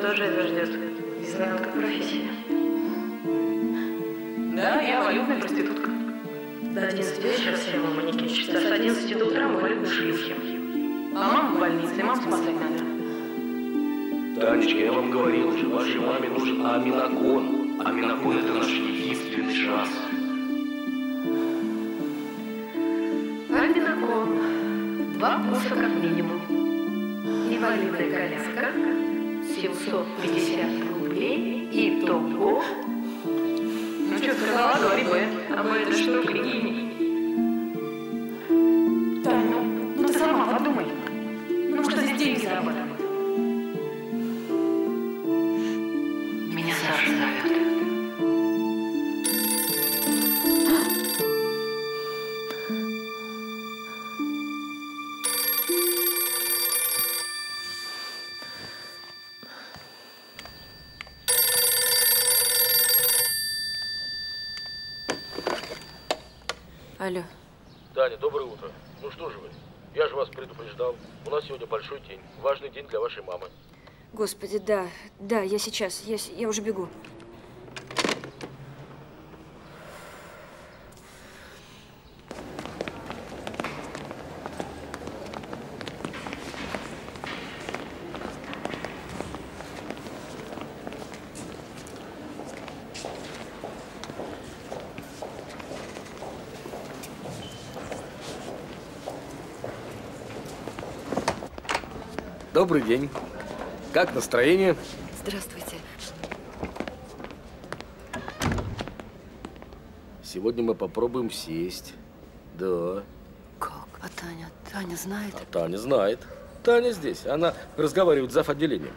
тоже это ждет. Не знаю, как профессия. Да, я валютная проститутка. До 11 вечера съела манекенщица, с 11 до утра мы валютные шлюхи. А мама в больнице, маму спасать надо. Танечка, я вам говорил уже, вашей маме нужен аминокон. Аминокон – это наш единственный шанс. Аминокон. Два курса как минимум. Инвалидная коляска. 750 рублей. И того. Ну что сказала, говори Б. А Б это что, княгиня? Предупреждал. У нас сегодня большой день. Важный день для вашей мамы. Господи, да, да, я сейчас, я, я уже бегу. Добрый день. Как настроение? Здравствуйте. Сегодня мы попробуем сесть. Да. Как? А Таня? Таня знает? А Таня знает. Таня здесь. Она разговаривает с зав. отделением.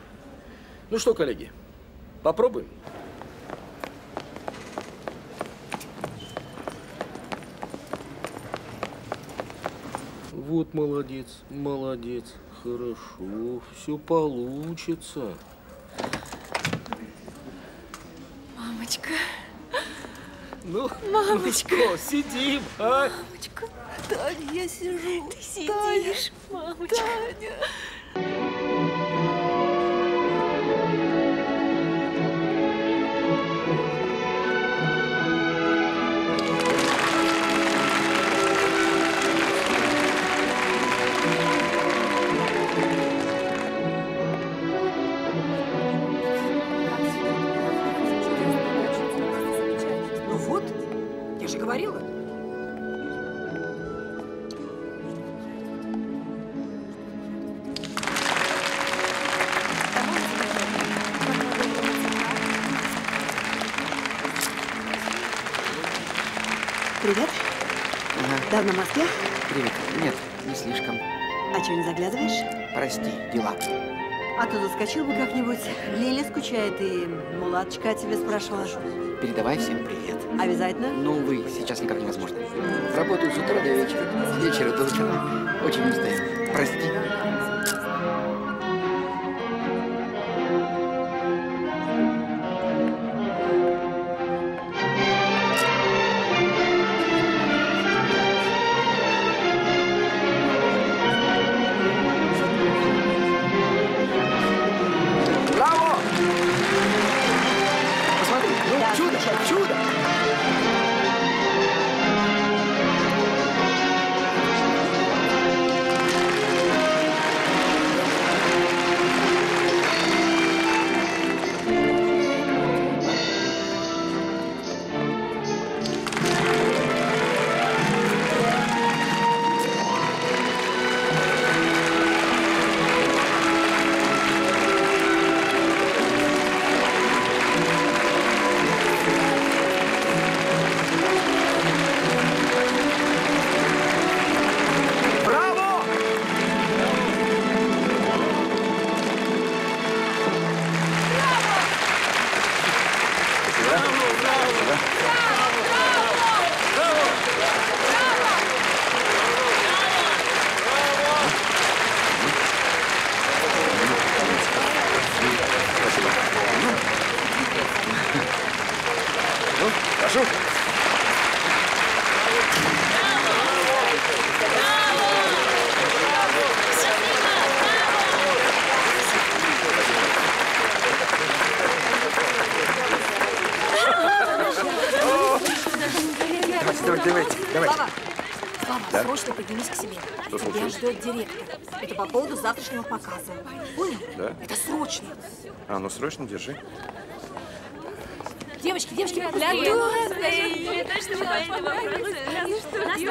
Ну что, коллеги, попробуем? Вот молодец, молодец. Хорошо, все получится. Мамочка, Ну, Мамочка. ну что, сидим, а? мамочка. Таня, я сижу. Ты сидишь, мамочка. Таня. Давно в Москве? Привет. Нет, не слишком. А что, не заглядываешь? Прости, дела. А то заскочил бы как-нибудь. Лиля скучает, и Мулаточка о тебе спрашивала. Передавай всем привет. Обязательно? Ну, увы, сейчас никак невозможно. Работаю с утра до вечера, с вечера до утра. Очень устаю. Прости. прошу. Давайте, давайте, давайте, давайте. Слава, Слава да? срочно поднимись к себе. Что случилось? Тебя ждет директор. Это по поводу завтрашнего показа. Понял? Да. Это срочно. А, ну срочно держи. Девочки, девочки,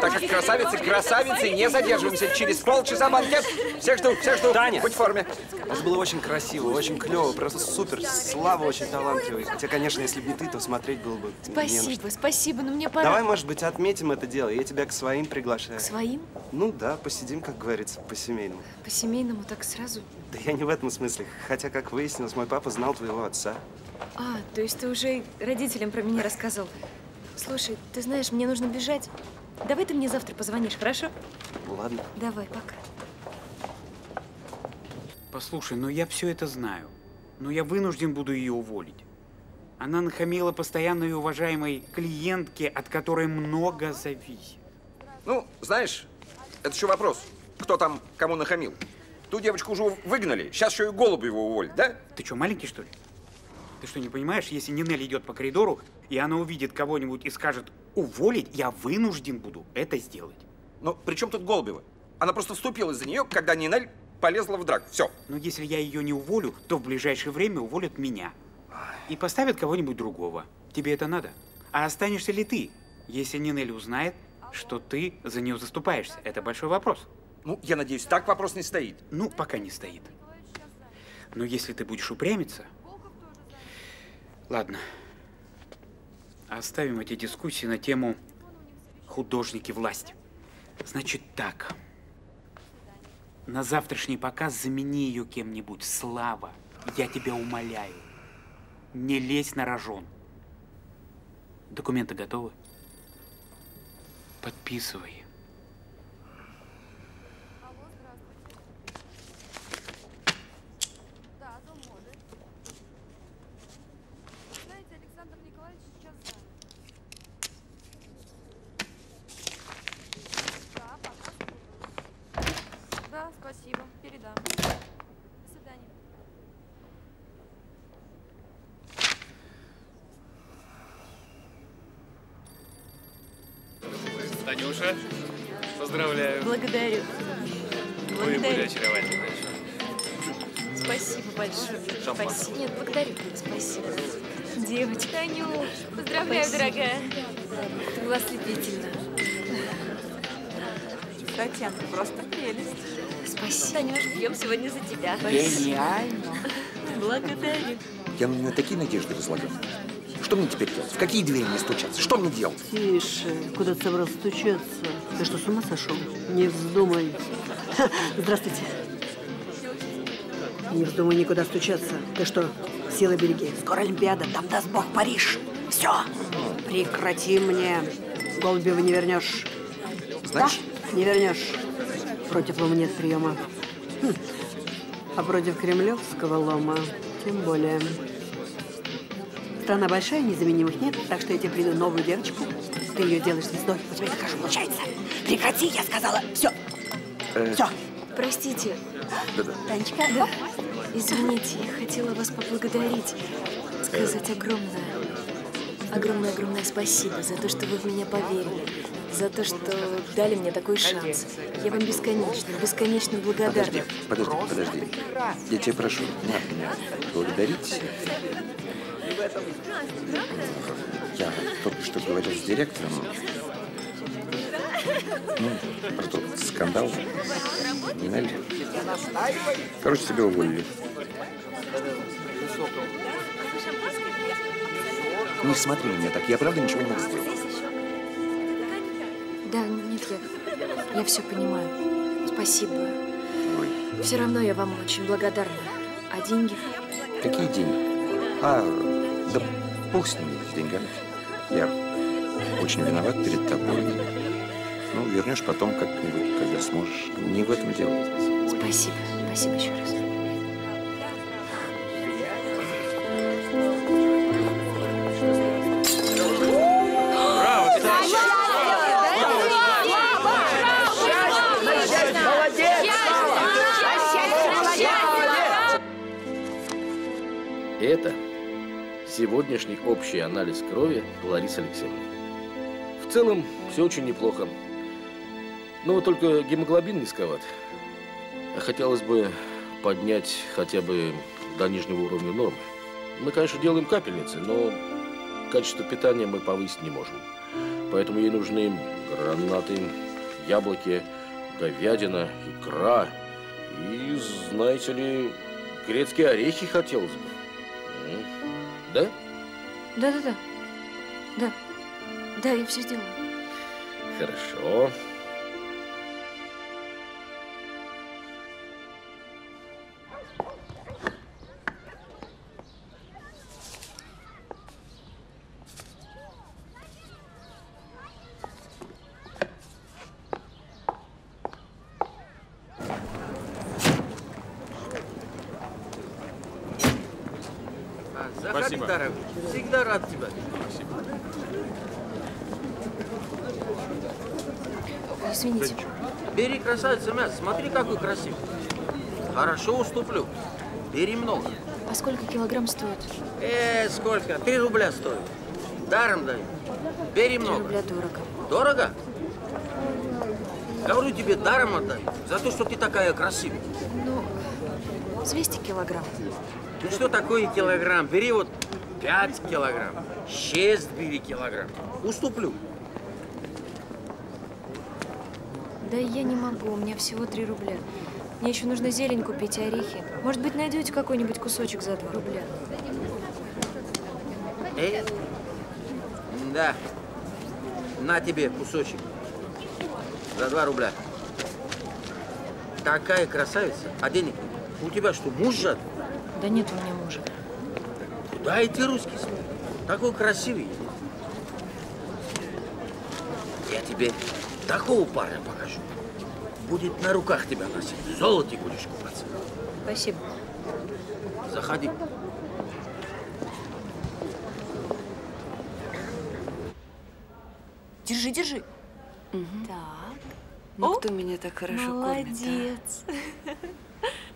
Так как красавицы, красавицы, не задерживаемся. Через полчаса банкет. Всех жду, всех жду. Таня! Будь в форме. Это было очень красиво, очень клево, просто супер. Слава очень талантливый. Хотя, конечно, если бы не ты, то смотреть было бы. Спасибо, спасибо, но мне пора. Давай, может быть, отметим это дело. Я тебя к своим приглашаю. К своим? Ну да, посидим, как говорится, по-семейному. По-семейному так сразу? Да я не в этом смысле. Хотя, как выяснилось, мой папа знал твоего отца. А, то есть ты уже родителям про меня рассказал. Слушай, ты знаешь, мне нужно бежать. Давай ты мне завтра позвонишь, хорошо? Ладно. Давай, пока. Послушай, ну я все это знаю. Но я вынужден буду ее уволить. Она нахамила постоянной уважаемой клиентке, от которой много зависит. Ну, знаешь, это еще вопрос. Кто там кому нахамил? Ту девочку уже выгнали. Сейчас еще и голубь его уволят, да? Ты что, маленький, что ли? Ты что, не понимаешь, если Нинель идет по коридору, и она увидит кого-нибудь и скажет «уволить», я вынужден буду это сделать. Ну, при чем тут Голубева? Она просто вступилась за нее, когда Нинель полезла в драк. Все. Но если я ее не уволю, то в ближайшее время уволят меня. И поставят кого-нибудь другого. Тебе это надо? А останешься ли ты, если Нинель узнает, что ты за нее заступаешься? Это большой вопрос. Ну, я надеюсь, так вопрос не стоит. Ну, пока не стоит. Но если ты будешь упрямиться... Ладно. Оставим эти дискуссии на тему художники власти. Значит так. На завтрашний показ замени ее кем-нибудь. Слава, я тебя умоляю. Не лезь на рожон. Документы готовы? Подписывай. Татьяна, просто прелесть. Спасибо. Танюш, пьем сегодня за тебя. Гениально. Благодарю. Я на нее такие надежды возлагаю. Что мне теперь делать? В какие двери мне стучаться? Что мне делать? Тише, куда ты собрался стучаться? Ты что, с ума сошел? Не вздумай. Ха, Здравствуйте. Не вздумай никуда стучаться. Ты что, силы береги? Скоро Олимпиада, там даст Бог Париж. Все, прекрати мне. Голубева не вернешь. Знаешь- Да, не вернешь. Против лома нет приема. Хм. А против кремлевского лома тем более. Страна большая, незаменимых нет, так что я тебе приду новую девочку. Ты ее делаешь звездой, у тебя это хорошо получается. Прекрати, я сказала. Все. Э, Все. Простите. Да-да. Танечка, да? Извините, я хотела вас поблагодарить. Сказать огромное, огромное-огромное спасибо за то, что вы в меня поверили. За то, что дали мне такой шанс. Я вам бесконечно, бесконечно благодарна. Подожди, подожди. Я тебя прошу, не меня благодарить. Я только что говорил с директором. Ну, про скандал. Нинель. Короче, тебя уволили. Не смотри на меня так, я правда ничего не мог сделать. Да, нет, я, я все понимаю. Спасибо. Все равно я вам очень благодарна. А деньги? Какие деньги? А, да бог с ними, с деньгами. Я очень виноват перед тобой. Ну, вернешь потом как-нибудь, когда сможешь. Не в этом дело. Спасибо. Спасибо еще раз. Сегодняшний общий анализ крови Ларисы Алексеевны. В целом, все очень неплохо. Но вот только гемоглобин низковат. Хотелось бы поднять хотя бы до нижнего уровня нормы. Мы, конечно, делаем капельницы, но качество питания мы повысить не можем. Поэтому ей нужны гранаты, яблоки, говядина, икра и, знаете ли, грецкие орехи хотелось бы. Да? Да-да-да. Да. Да, я все сделаю. Хорошо. Заходи, Спасибо. дорогой. Всегда рад тебя. Извините. Бери, красавица, мясо. Смотри, какой красивый. Хорошо уступлю. Бери много. А сколько килограмм стоит? Э, сколько? Три рубля стоит. Даром даю. Бери Три много. рубля дорого. Дорого? Говорю тебе, даром отдаю. За то, что ты такая красивая. Ну, взвесьте килограмм. Ну что такое килограмм? Бери вот 5 килограмм. 6 бери килограмм. Уступлю. Да я не могу, у меня всего три рубля. Мне еще нужно зелень купить и орехи. Может быть, найдете какой-нибудь кусочек за два рубля? Э? Да. На тебе кусочек. За два рубля. Такая красавица, а денег. У тебя что, муж жад? Да нет у меня мужа. Куда эти русские смотрят? Такой красивый. Я тебе такого парня покажу. Будет на руках тебя носить. В золоте будешь купаться. Спасибо. Заходи. Держи, держи. Так. Ну, О, кто меня так хорошо кормит, а? Молодец.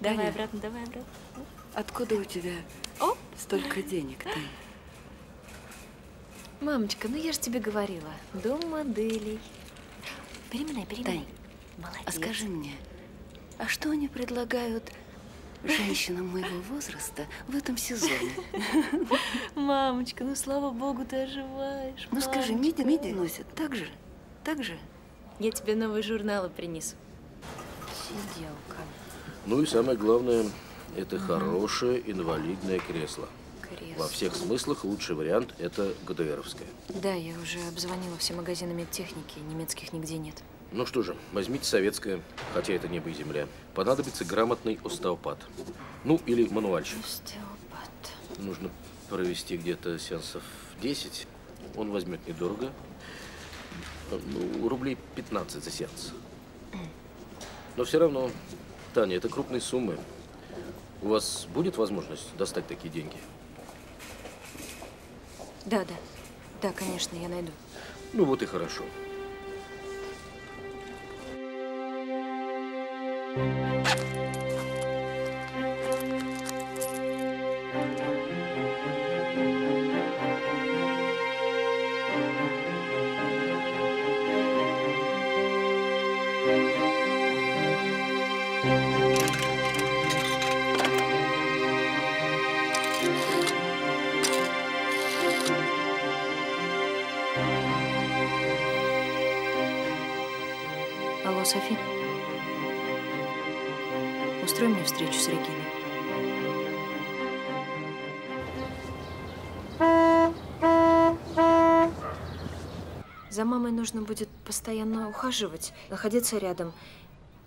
Давай Таня. обратно, давай обратно. Откуда у тебя О! столько денег, ты? Мамочка, ну я же тебе говорила. Дом моделей. Переминай, переминай. Тань, Молодец. а скажи мне, а что они предлагают женщинам моего возраста в этом сезоне? Мамочка, ну слава богу, ты оживаешь. Ну скажи, мамочка. миди, миди носят, так же? Так же? Я тебе новые журналы принесу. Сиделка. Ну и самое главное, это хорошее инвалидное кресло. Кресло. Во всех смыслах лучший вариант – это ГДРовское. Да, я уже обзвонила все магазины медтехники, немецких нигде нет. Ну что же, возьмите советское, хотя это небо и земля. Понадобится грамотный остеопат. Ну, или мануальщик. Остеопат. Нужно провести где-то сеансов 10. Он возьмет недорого. Ну, рублей 15 за сеанс. Но все равно, Таня, это крупные суммы. У вас будет возможность достать такие деньги? Да, да. Да, конечно, я найду. Ну вот и хорошо. Алло, Софи. Устрой мне встречу с Региной. За мамой нужно будет постоянно ухаживать, находиться рядом.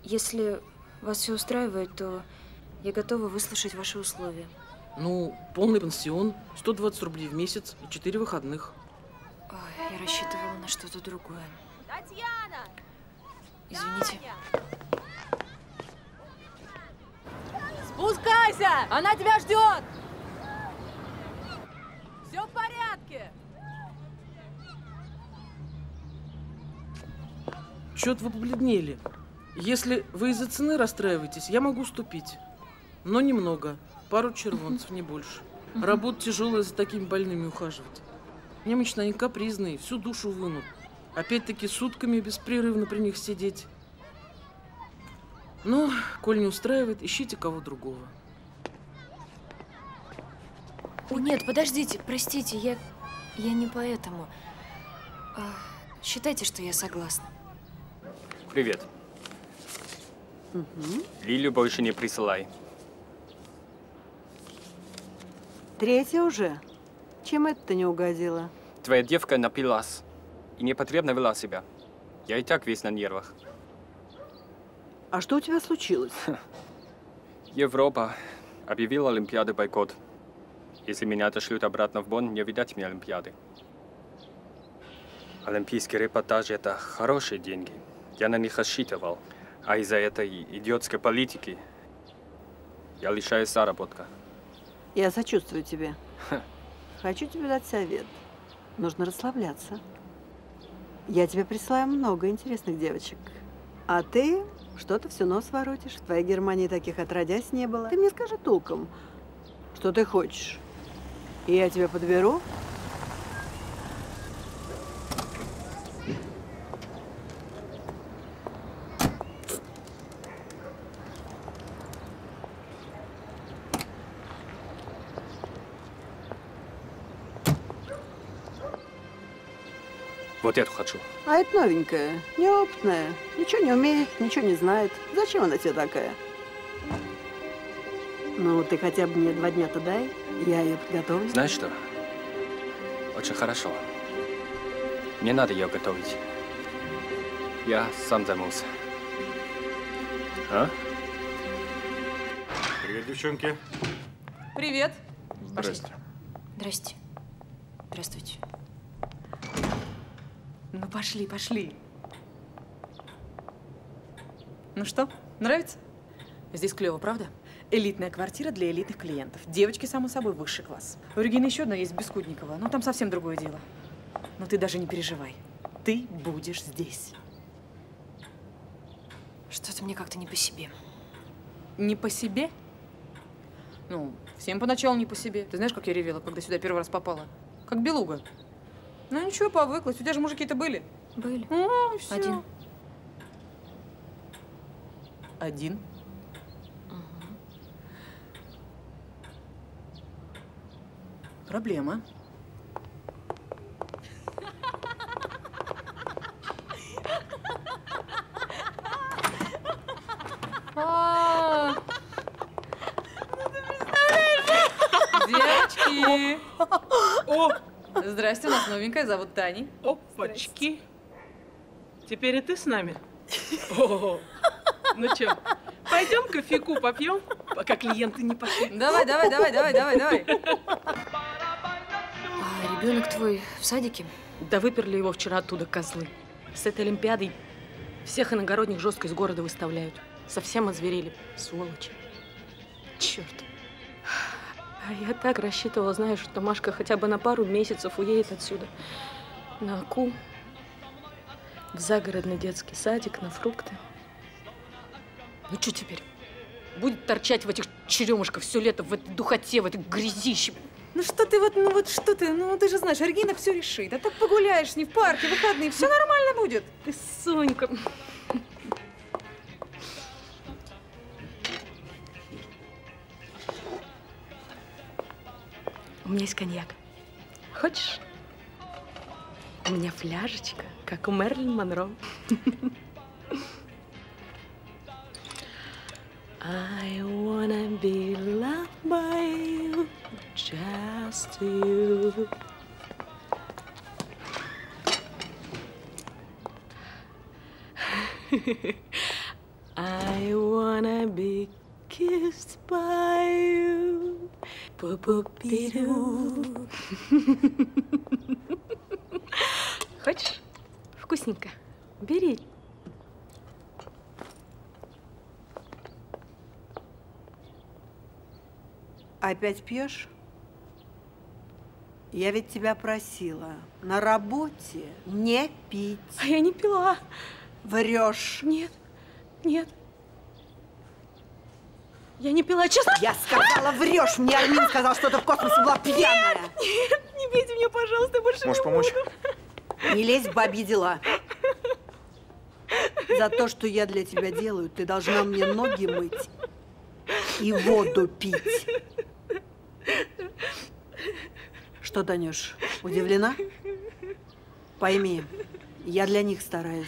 Если вас все устраивает, то я готова выслушать ваши условия. Ну, полный пансион, 120 рублей в месяц и 4 выходных. Ой, я рассчитывала на что-то другое. Татьяна! Извините. Спускайся! Она тебя ждет! Все в порядке! Чё-то вы побледнели. Если вы из-за цены расстраиваетесь, я могу уступить. Но немного. Пару червонцев, не больше. Работа тяжелая за такими больными ухаживать. Немощные они капризные, всю душу вынут. Опять-таки сутками беспрерывно при них сидеть. Ну, коль не устраивает, ищите кого другого. О, нет, подождите, простите, я, я не поэтому. А, считайте, что я согласна. Привет. Лилю больше не присылай. Третья уже? Чем это не угодила? Твоя девка напилась и непотребно вела себя. Я и так весь на нервах. А что у тебя случилось? Европа объявила Олимпиады бойкот. Если меня отошлют обратно в Бонн, не видать мне Олимпиады. Олимпийские репортажи – это хорошие деньги. Я на них рассчитывал. А из-за этой идиотской политики я лишаюсь заработка. Я сочувствую тебе. Хочу тебе дать совет. Нужно расслабляться. Я тебе присылаю много интересных девочек. А ты что-то всю нос воротишь. В твоей Германии таких отродясь не было. Ты мне скажи толком, что ты хочешь. И я тебя подберу. Вот эту хочу. А это новенькая, неопытная, ничего не умеет, ничего не знает. Зачем она тебе такая? Ну, ты хотя бы мне два дня-то дай, я ее подготовлю. Знаешь что? Очень хорошо. Не надо ее готовить. Я сам займусь. А? Привет, девчонки. Привет. Здрасте. Здрасте. Здравствуйте. Ну пошли, пошли. Ну что, нравится? Здесь клево, правда? Элитная квартира для элитных клиентов. Девочки, само собой, высший класс. У Регины еще одна есть Бескудникова, но там совсем другое дело. Но ты даже не переживай. Ты будешь здесь. Что-то мне как-то не по себе. Не по себе? Ну, всем поначалу не по себе. Ты знаешь, как я ревела, когда сюда первый раз попала? Как белуга. Ну ничего, повыклась. У тебя же мужики-то были? Были. О, и всё. Один. Один? Проблема. А. Девочки! О! Здрасте, у нас новенькая, зовут Тани. Опачки. Теперь и ты с нами? О, ну чё, пойдем кофейку попьем, пока клиенты не пошли. Давай, давай, давай, давай, давай, давай. А ребенок твой в садике? Да выперли его вчера оттуда козлы. С этой Олимпиадой всех иногородних жестко из города выставляют. Совсем озверели, сволочи. Черт. А я так рассчитывала, знаешь, что Машка хотя бы на пару месяцев уедет отсюда. На Аку, в загородный детский садик, на фрукты. Ну что теперь? Будет торчать в этих черемушках все лето, в этой духоте, в этой грязище. Ну что ты вот, ну вот что ты, ну ты же знаешь, Регина все решит. А так погуляешь с ней в парке, выходные, все нормально будет. Ты, Сонька. У меня есть коньяк. Хочешь? У меня фляжечка, как у Мерлин Монро. I wanna be loved by you, just you. I wanna be kissed by you. Пу-пу-пи-ду. Хочешь? Вкусненько. Бери. Опять пьешь? Я ведь тебя просила на работе не пить. А я не пила. Врешь. Нет, нет. Я не пила, честно. Я сказала, врешь. Мне Армин сказал, что ты в космосе была пьяная. Нет, нет, не бейте меня, пожалуйста, больше Можешь не помочь? буду. Не лезь в бабьи дела. За то, что я для тебя делаю, ты должна мне ноги мыть и воду пить. Что, Танюш, удивлена? Пойми, я для них стараюсь,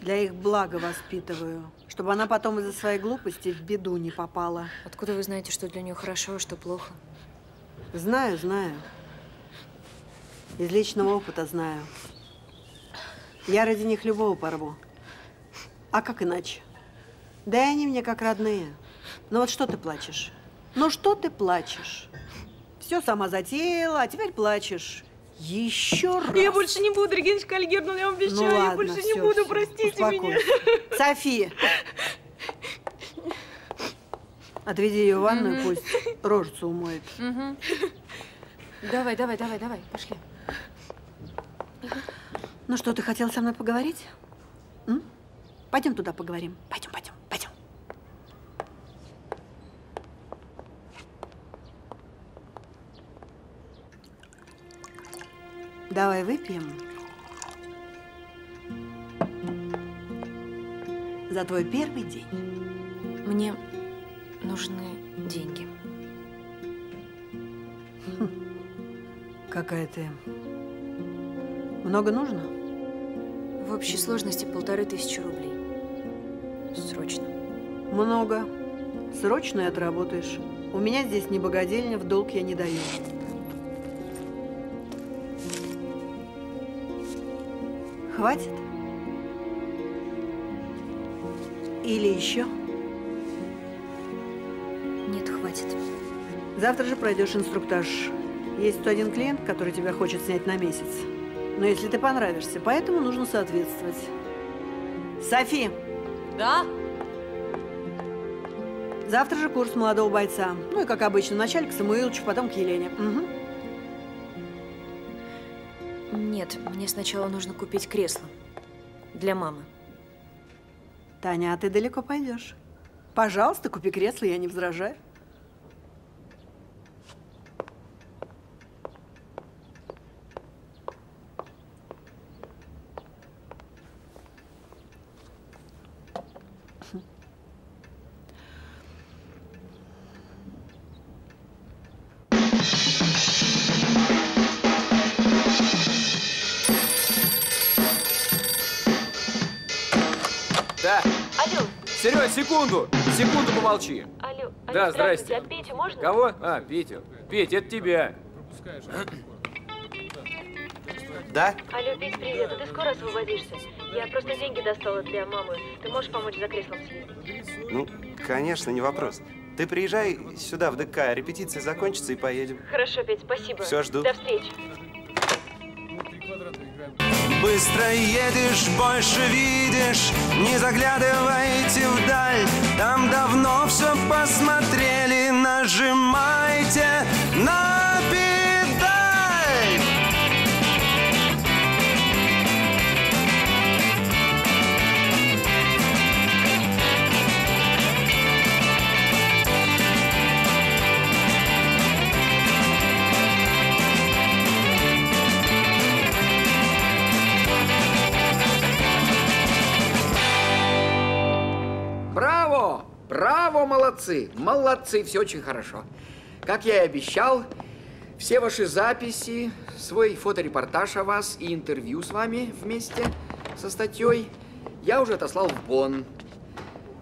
для их блага воспитываю, чтобы она потом из-за своей глупости в беду не попала. Откуда вы знаете, что для нее хорошо, а что плохо? Знаю, знаю. Из личного опыта знаю. Я ради них любого порву. А как иначе? Да и они мне как родные. Ну вот что ты плачешь? Ну что ты плачешь? Все сама затеяла, а теперь плачешь. Еще раз. Я больше не буду, Региночка Альгердовна, я вам обещаю. Ну ладно, я больше не всё, буду, всё, простите меня. успокойся. София! Отведи ее в ванную, Мгм. пусть рожицу умоет. Мгм. Давай, давай, давай, давай, пошли. Ну что, ты хотел со мной поговорить? М? Пойдем туда поговорим. Пойдем, пойдем, пойдем. Давай выпьем. За твой первый день. Мне нужны деньги. Какая ты. Много нужно? В общей сложности полторы тысячи рублей. Срочно. Много. Срочно и отработаешь. У меня здесь не богадельня, в долг я не даю. Хватит? Или еще? Нет, хватит. Завтра же пройдешь инструктаж. Есть тут один клиент, который тебя хочет снять на месяц. Но если ты понравишься, поэтому нужно соответствовать. Софи, Да? завтра же курс молодого бойца. Ну и, как обычно, вначале к Самуиловичу, потом к Елене. Мгм. Нет, мне сначала нужно купить кресло. Для мамы. Таня, а ты далеко пойдешь? Пожалуйста, купи кресло, я не возражаю. Помолчи. Алло. алло, Да, здрасте. А Петю можно? Кого? А, Петю. Петя, это тебя. Да? Алло, Петь, привет. А ты скоро освободишься? Я просто деньги достала для мамы. Ты можешь помочь за креслом съездить? Ну, конечно, не вопрос. Ты приезжай сюда, в ДК, репетиция закончится и поедем. Хорошо, Петь, спасибо. Всё, жду. До встречи. Быстро едешь, больше видишь, не заглядывайте вдаль. Там давно все посмотрели, нажимайте на Браво! Молодцы! Молодцы, все очень хорошо. Как я и обещал, все ваши записи, свой фоторепортаж о вас и интервью с вами вместе со статьей я уже отослал в Бонн.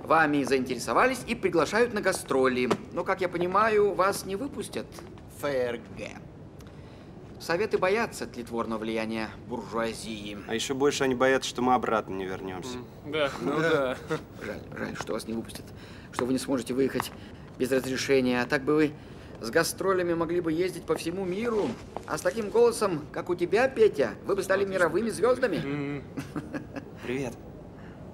Вами заинтересовались и приглашают на гастроли. Но, как я понимаю, вас не выпустят ФРГ. Советы боятся тлетворного влияния буржуазии. А еще больше они боятся, что мы обратно не вернемся. Да, ну да. Жаль, жаль, что вас не выпустят, что вы не сможете выехать без разрешения. А так бы вы с гастролями могли бы ездить по всему миру. А с таким голосом, как у тебя, Петя, вы бы стали мировыми звездами. Привет.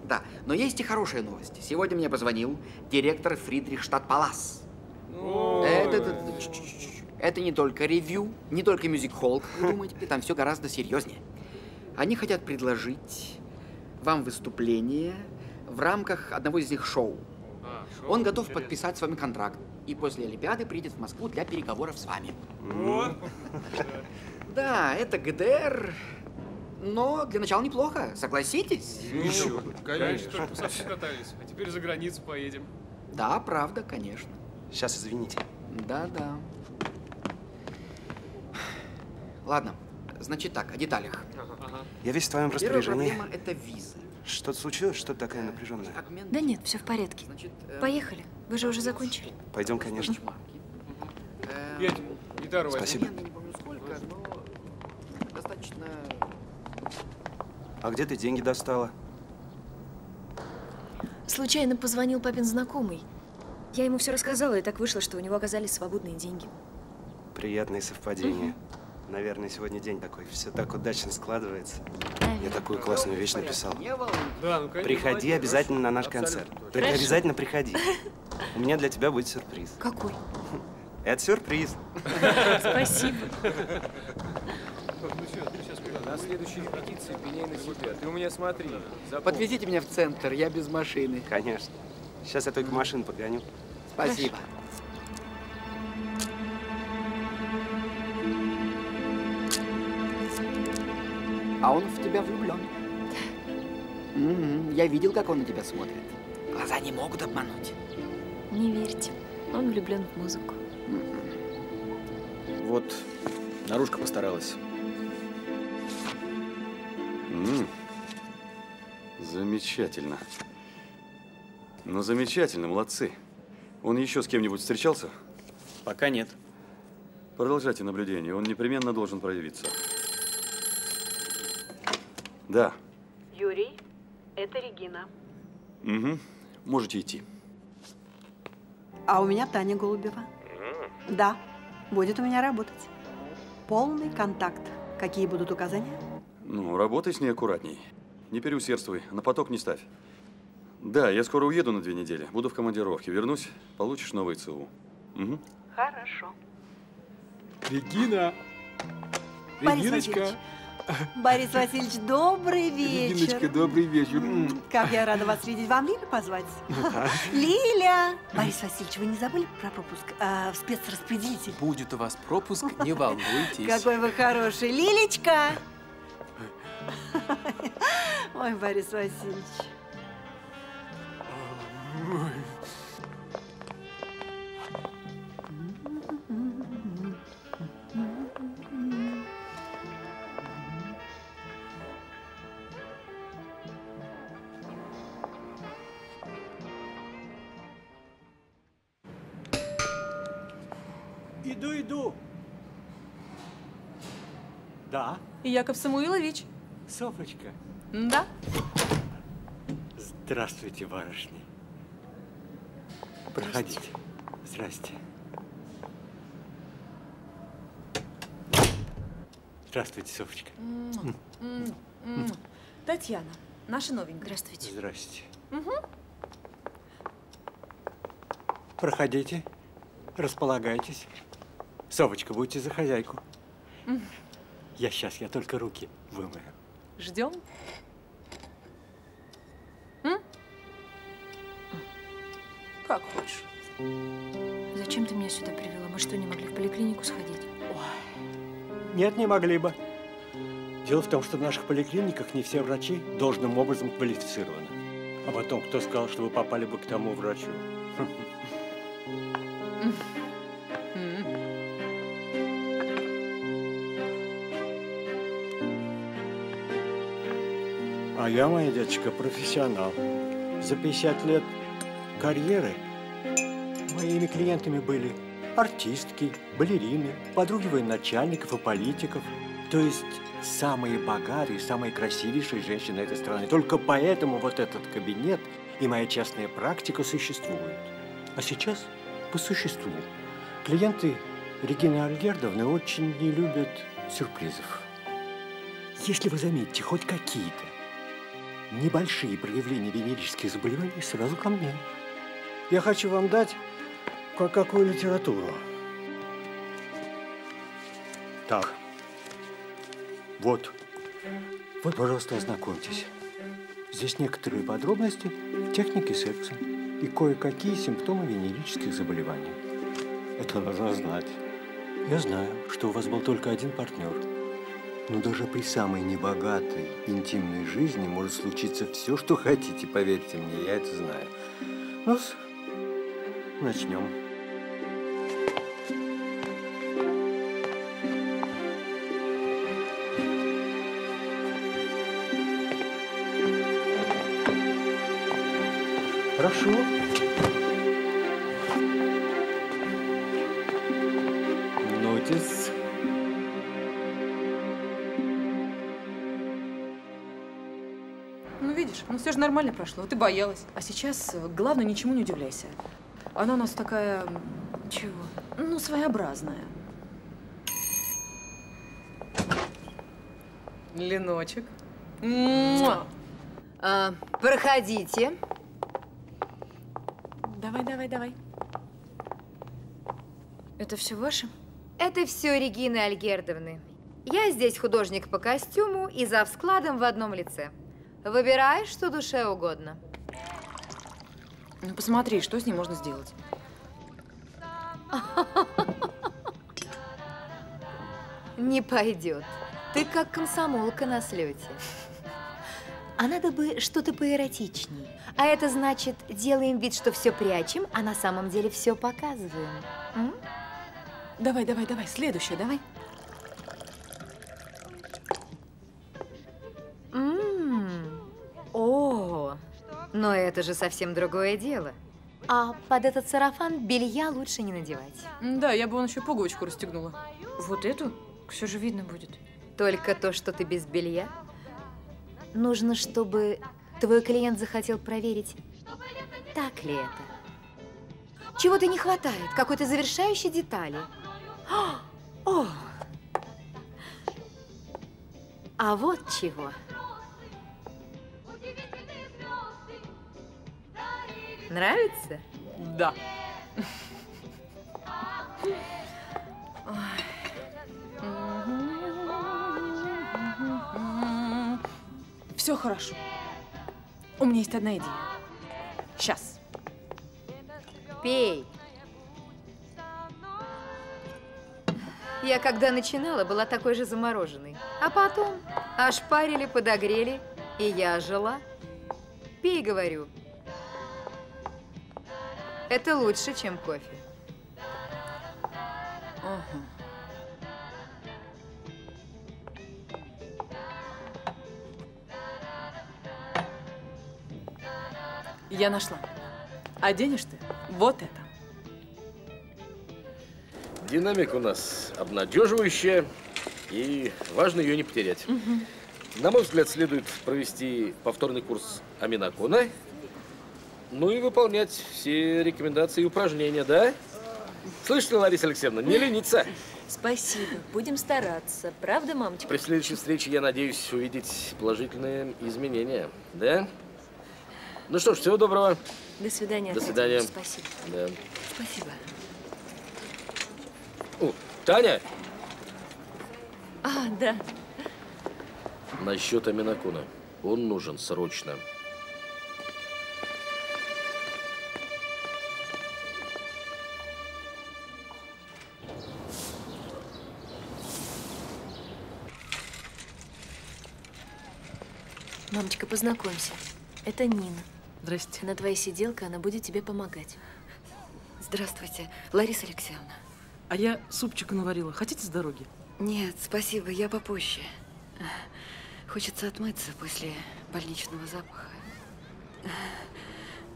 Да, но есть и хорошая новость. Сегодня мне позвонил директор Фридрихштадт Палас. Это, это, это, это не только ревью, не только мюзик-холл, как вы думаете, там все гораздо серьезнее. Они хотят предложить вам выступление в рамках одного из их шоу. Он готов подписать с вами контракт и после Олимпиады приедет в Москву для переговоров с вами. Да, это ГДР, но для начала неплохо, согласитесь? Еще бы. Конечно, только совсем катались. А теперь за границу поедем. Да, правда, конечно. Сейчас, извините. Да-да. Ладно, значит так, о деталях. Я весь в твоем Первая распоряжении. проблема – это виза. Что-то случилось? Что такая напряженная? Да нет, все в порядке. Поехали. Вы же уже закончили. Пойдем, конечно. Петь, гитару возьми. Спасибо. Я не помню сколько, но достаточно... А где ты деньги достала? Случайно позвонил папин знакомый. Я ему все рассказала, и так вышло, что у него оказались свободные деньги. Приятные совпадения. Наверное, сегодня день такой. Все так удачно складывается. Я такую классную вещь написал. Да, ну конечно. Приходи обязательно на наш концерт. Только обязательно приходи. У меня для тебя будет сюрприз. Какой? Это сюрприз. Спасибо. На следующей репетиции пеняй на себя. Ты у меня смотри. Подвезите меня в центр, я без машины. Конечно. Сейчас я только машину подгоню. Спасибо. А он в тебя влюблен. Мгм, Я видел, как он на тебя смотрит. Глаза не могут обмануть. Не верьте. Он влюблен в музыку. Вот, наружка постаралась. М, Замечательно. Ну, замечательно, молодцы. Он еще с кем-нибудь встречался? Пока нет. Продолжайте наблюдение, он непременно должен проявиться. Да. Юрий, это Регина. Угу. Можете идти. А у меня Таня Голубева. Да, будет у меня работать. Полный контакт. Какие будут указания? Ну, работай с ней аккуратней. Не переусердствуй, на поток не ставь. Да, я скоро уеду на две недели. Буду в командировке. Вернусь, получишь новый ЦУ. Угу. Хорошо. Регина! Борис Региночка! Васильевич. Борис Васильевич, добрый вечер. Региночка, добрый вечер. Как я рада вас видеть. Вам Лиля позвать? Лиля! Борис Васильевич, вы не забыли про пропуск а, в спецраспределитель? Будет у вас пропуск, не волнуйтесь. Какой вы хороший. Лилечка! Ой, Борис Васильевич. Иду, иду. Да, Яков Самуилович. Софочка. Да? Здравствуйте, барышни. Проходите. Здрасте. Здравствуйте, Софочка. М, м, м. Татьяна, наша новенькая. Здравствуйте. Здрасте. Угу. Проходите. Располагайтесь. Совочка, будьте за хозяйку. Я сейчас, я только руки вымою. Ждем. М? Как хочешь. Зачем ты меня сюда привела? Мы что, не могли в поликлинику сходить? Нет, не могли бы. Дело в том, что в наших поликлиниках не все врачи должным образом квалифицированы. А потом, кто сказал, что вы попали бы к тому врачу? Я, моя девочка, профессионал. За 50 лет карьеры моими клиентами были артистки, балерины, подруги военачальников и политиков. То есть самые богатые, самые красивейшие женщины этой страны. Только поэтому вот этот кабинет и моя частная практика существуют. А сейчас по существу. Клиенты Регины Альгердовны очень не любят сюрпризов. Если вы заметите хоть какие-то небольшие проявления венерических заболеваний, сразу ко мне. Я хочу вам дать кое-какую литературу. Так. Вот. Вот, пожалуйста, ознакомьтесь. Здесь некоторые подробности техники секса и кое-какие симптомы венерических заболеваний. Это нужно знать. Я знаю, что у вас был только один партнер. Но даже при самой небогатой интимной жизни может случиться все, что хотите, поверьте мне, я это знаю. Ну, начнем. Нормально прошло. Ты боялась. А сейчас, э, главное, ничему не удивляйся. Она у нас такая... Чего? Ну, своеобразная. Леночек. Муа! А, проходите. Давай, давай, давай. Это все ваше? Это все Регины Альгердовны. Я здесь художник по костюму и зав складом в одном лице. Выбирай, что душе угодно. Ну, посмотри, что с ней можно сделать. Не пойдет. Ты как комсомолка на слете. А надо бы что-то поэротичней. А это значит, делаем вид, что все прячем, а на самом деле все показываем. М? Давай, давай, давай, следующее, давай. Но это же совсем другое дело. А под этот сарафан белья лучше не надевать. Да, я бы он еще пуговичку расстегнула. Вот эту? Все же видно будет. Только то, что ты без белья. Нужно, чтобы твой клиент захотел проверить, так ли это. Чего-то не хватает, какой-то завершающей детали. А, О! А вот чего. Нравится? Да. Все хорошо. У меня есть одна идея. Сейчас. Пей. Я когда начинала, была такой же замороженной. А потом ошпарили, подогрели, и я жила. Пей, говорю. Это лучше, чем кофе. Я нашла. Оденешь ты вот это. Динамика у нас обнадеживающая, и важно ее не потерять. На мой взгляд, следует провести повторный курс аминокона, ну и выполнять все рекомендации и упражнения, да? Слышите, Лариса Алексеевна, не лениться. Спасибо. Будем стараться. Правда, мамочка? При следующей встрече я надеюсь увидеть положительные изменения, да? Ну что ж, всего доброго. До свидания. До свидания. Спасибо. Да. Спасибо. О, Таня, А, да. насчет аминокона. Он нужен срочно. Мамочка, познакомься. Это Нина. Здрасте. Она твоя сиделка, она будет тебе помогать. Здравствуйте, Лариса Алексеевна. А я супчика наварила. Хотите с дороги? Нет, спасибо, я попозже. Хочется отмыться после больничного запаха.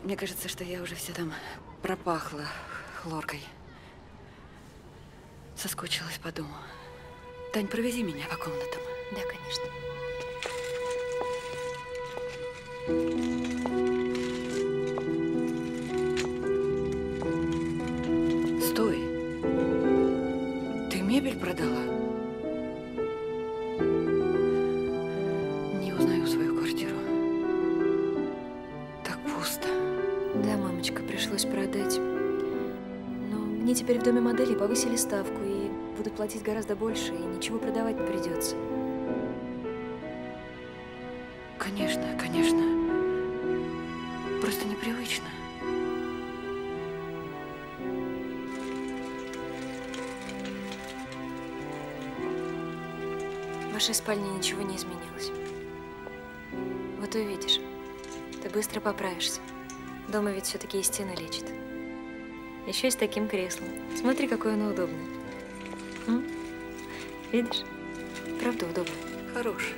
Мне кажется, что я уже все там пропахла хлоркой. Соскучилась по дому. Тань, провези меня по комнатам. Да, конечно. Стой. Ты мебель продала? Не узнаю свою квартиру. Так пусто. Да, мамочка, пришлось продать. Но мне теперь в доме моделей повысили ставку и будут платить гораздо больше, и ничего продавать не придется. Конечно, конечно. Вашей спальне ничего не изменилось. Вот увидишь. Ты быстро поправишься. Дома ведь все-таки и стены лечит. Еще и с таким креслом. Смотри, какое оно удобное. М? Видишь? Правда удобно. Хороший,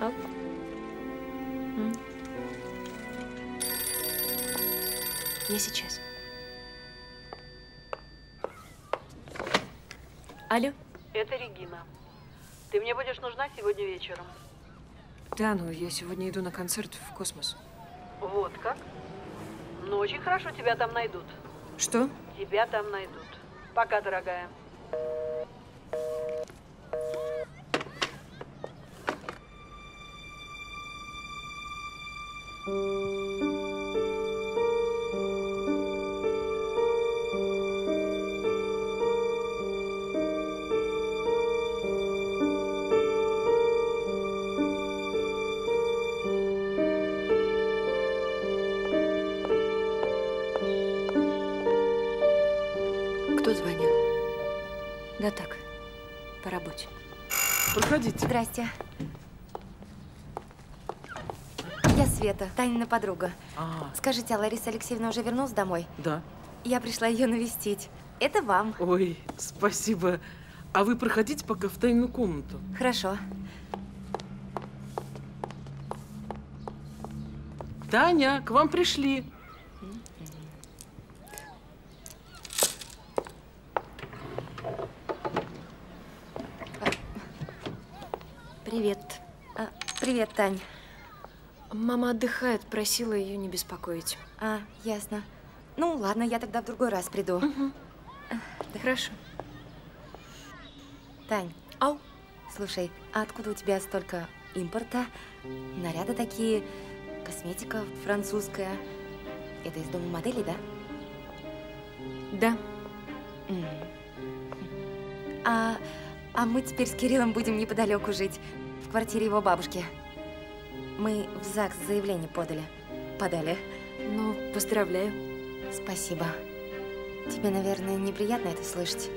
да. Оп. М. Я сейчас. Нужна сегодня вечером. Да, ну я сегодня иду на концерт в космос. Вот как? Ну, очень хорошо тебя там найдут. Что? Тебя там найдут. Пока, дорогая. Кто Здрасте. Я Света, Танина подруга. А. Скажите, а Лариса Алексеевна уже вернулась домой? Да. Я пришла ее навестить. Это вам. Ой, спасибо. А вы проходите пока в тайную комнату. Хорошо. Таня, к вам пришли. Привет. А, привет, Тань. Мама отдыхает, просила ее не беспокоить. А, ясно. Ну, ладно, я тогда в другой раз приду. Да хорошо. Тань. Ау. Слушай, а откуда у тебя столько импорта? Наряды такие, косметика французская. Это из дома моделей, да? Да. М. А, а мы теперь с Кириллом будем неподалеку жить, в квартире его бабушки. Мы в ЗАГС заявление подали. Подали. Ну, поздравляю. Спасибо. Тебе, наверное, неприятно это слышать.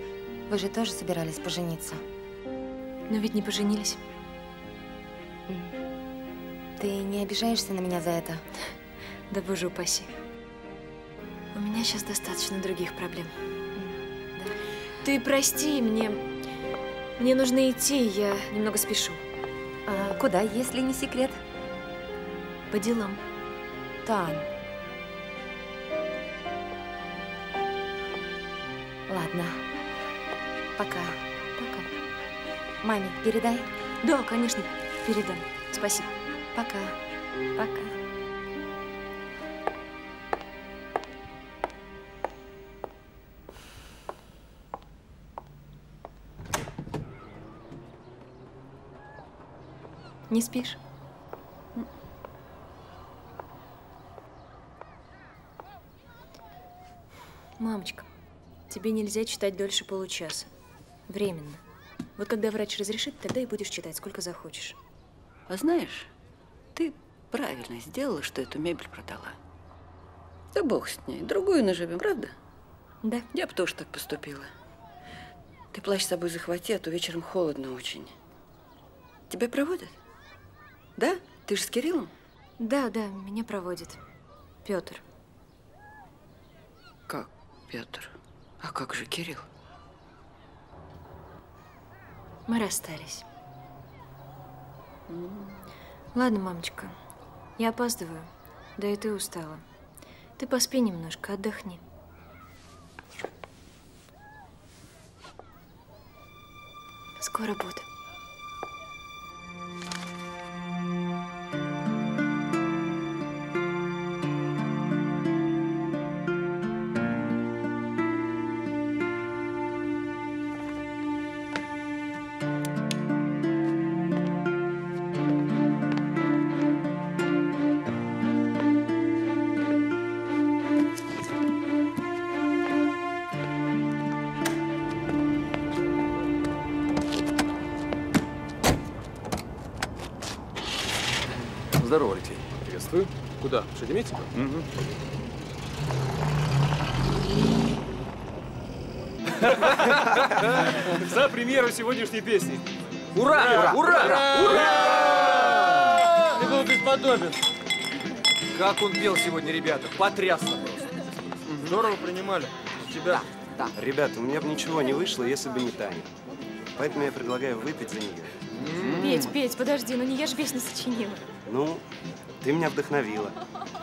Вы же тоже собирались пожениться. Но ведь не поженились. Ты не обижаешься на меня за это? Да боже упаси. У меня сейчас достаточно других проблем. Ты прости, мне... Мне нужно идти, я немного спешу. А куда, если не секрет? По делам. Тань. Ладно. Пока. Пока. Маме передай. Да, конечно, передам. Спасибо. Пока. Пока. Не спишь? Мамочка, тебе нельзя читать дольше получаса. Временно. Вот когда врач разрешит, тогда и будешь читать, сколько захочешь. А знаешь, ты правильно сделала, что эту мебель продала. Да бог с ней, другую наживем, правда? Да. Я бы тоже так поступила. Ты плащ с собой захвати, а то вечером холодно очень. Тебя проводят? Да? Ты же с Кириллом? Да, да, меня проводит. Петр. Как, Петр? А как же Кирилл? Мы расстались. Ладно, мамочка, я опаздываю. Да и ты устала. Ты поспи немножко, отдохни. Скоро буду. Шереметьево? Угу. За премьеру сегодняшней песни. Ура! Ура! Ура! Ты был бесподобен. Как он пел сегодня, ребята. Потрясно просто. Здорово принимали. Тебя... Да. Ребята, у меня бы ничего не вышло, если бы не Таня. Поэтому я предлагаю выпить за нее. Петь, Петь, подожди, ну не я же песню сочинила. Ну, ты меня вдохновила.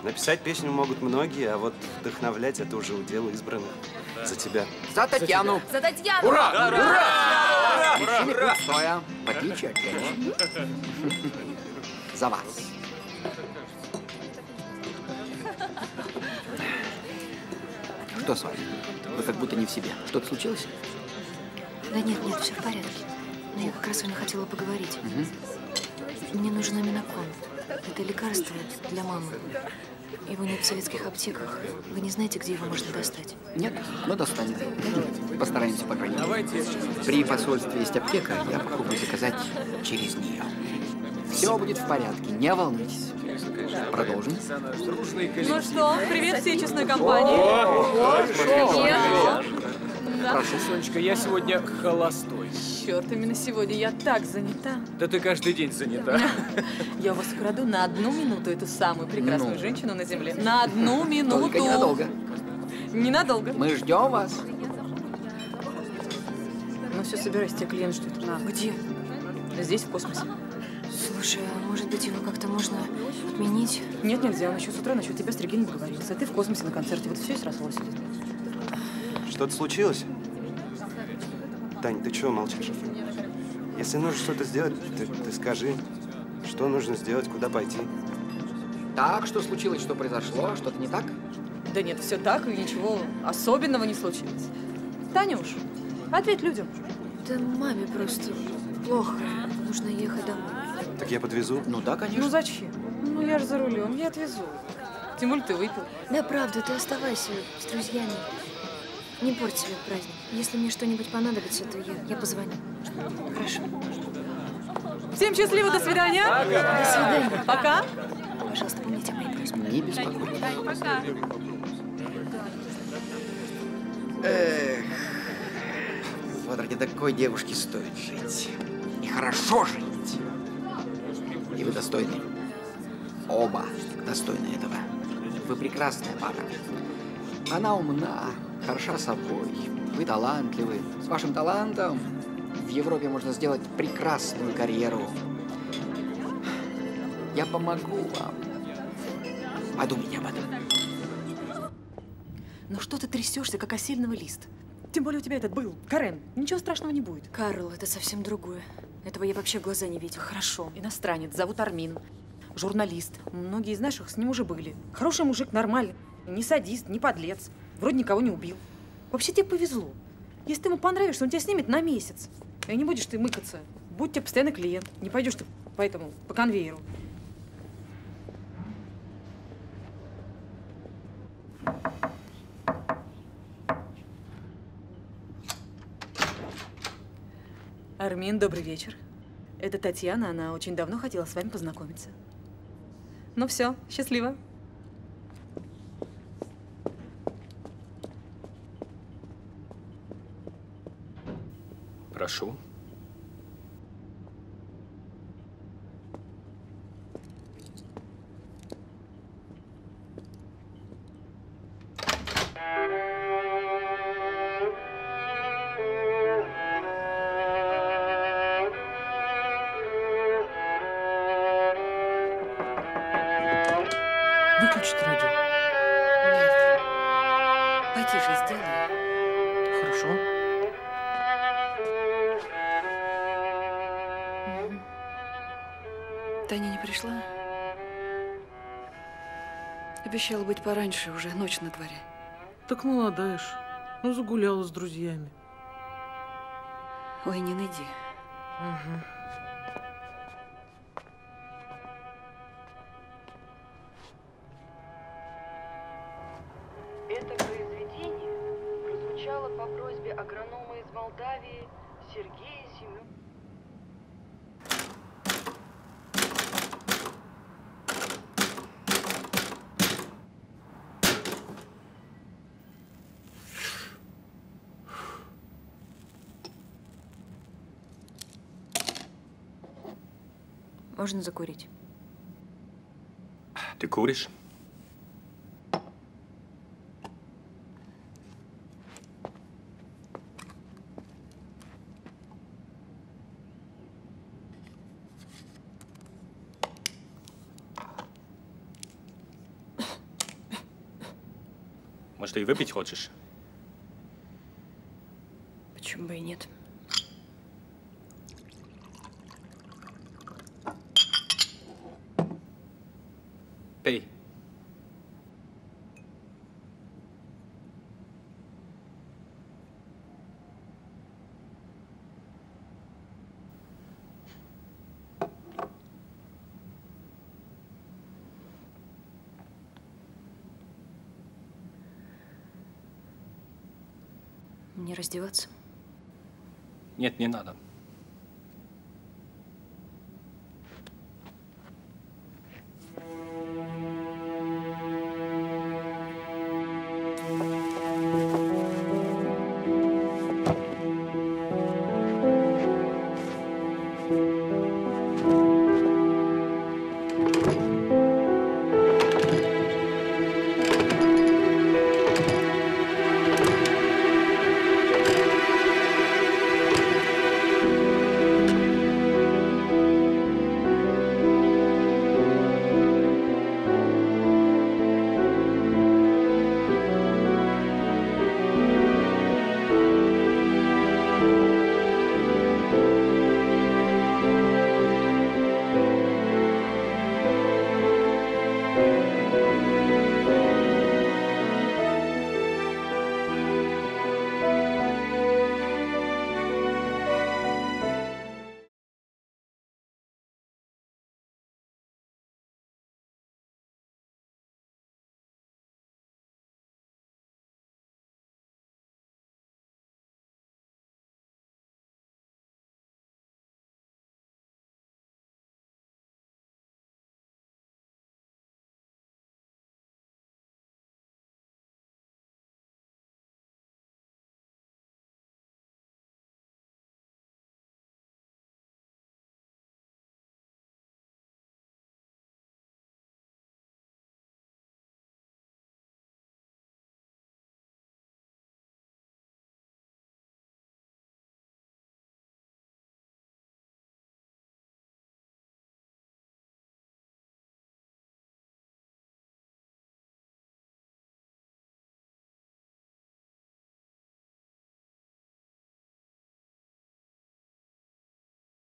Написать песню могут многие, а вот вдохновлять это уже удел избранных. За тебя. За Татьяну! За Татьяну! Ура! Ура! Ура! Ура! Ура! пьют стоя, в отличие от женщин. За вас. Что с вами? Вы как будто не в себе. Что-то случилось? Да нет, нет, все в порядке. Но я как раз сегодня хотела поговорить. Мгм. Мне нужен аминокон. Это лекарство для мамы. Его нет в советских аптеках. Вы не знаете, где его можно достать? Нет, но достанем. Постараемся, по крайней мере. Давайте При посольстве есть аптека, я попробую заказать через нее. Все будет в порядке, не волнуйтесь. Продолжим. Ну что, привет всей честной компании. Да. Прошу, Сонечка, я сегодня холостой. Черт, именно сегодня я так занята. Да ты каждый день занята. Я у вас украду на одну минуту эту самую прекрасную Ну. женщину на земле. На одну минуту. Только ненадолго. Ненадолго. Мы ждем вас. Ну все, собирайся, тебе клиент ждет. На. Где? Здесь, в космосе. Слушай, а может быть его как-то можно отменить? Нет, нельзя. Он еще с утра насчет тебя с Региной договорился. А ты в космосе на концерте. Вот все и срослось. Что-то случилось? Тань, ты чего молчишь? Если нужно что-то сделать, ты, ты скажи, что нужно сделать, куда пойти. Так, что случилось, что произошло? Что-то не так? Да нет, все так, и ничего особенного не случилось. Танюш, ответь людям. Да маме просто плохо. Нужно ехать домой. Так я подвезу? Ну да, конечно. Ну зачем? Ну я же за рулем, я отвезу. Тем более ты выпил. Да правда, ты оставайся с друзьями. Не порть себе праздник. Если мне что-нибудь понадобится, то я, я позвоню. Хорошо. Всем счастливо, до свидания. До свидания. Пока. Пожалуйста, помните мои просьбы. Не беспокойтесь. Пока. Эх, вот ради такой девушки стоит жить. И хорошо жить. И вы достойны. Оба достойны этого. Вы прекрасная пара. Она умна, хороша собой. Вы талантливы. С вашим талантом в Европе можно сделать прекрасную карьеру. Я помогу вам. Подумайте об этом. Ну что ты трясешься, как осельного лист? Тем более у тебя этот был, Карен. Ничего страшного не будет. Карл, это совсем другое. Этого я вообще в глаза не видела. Хорошо, иностранец, зовут Армин. Журналист. Многие из наших с ним уже были. Хороший мужик, нормальный. Не садист, не подлец. Вроде никого не убил. Вообще тебе повезло. Если ты ему понравишься, он тебя снимет на месяц. И не будешь ты мыкаться. Будь тебе постоянный клиент. Не пойдешь ты по этому, по конвейеру. Армин, добрый вечер. Это Татьяна, она очень давно хотела с вами познакомиться. Ну все, счастливо. Прошу. Обещала быть пораньше, уже ночь на дворе. Так молодая ж. Ну, загуляла с друзьями. Ой, не найди. Угу. Можно закурить? Ты куришь? Может, и выпить хочешь? Почему бы и нет? Пей. Мне раздеваться? Нет, не надо.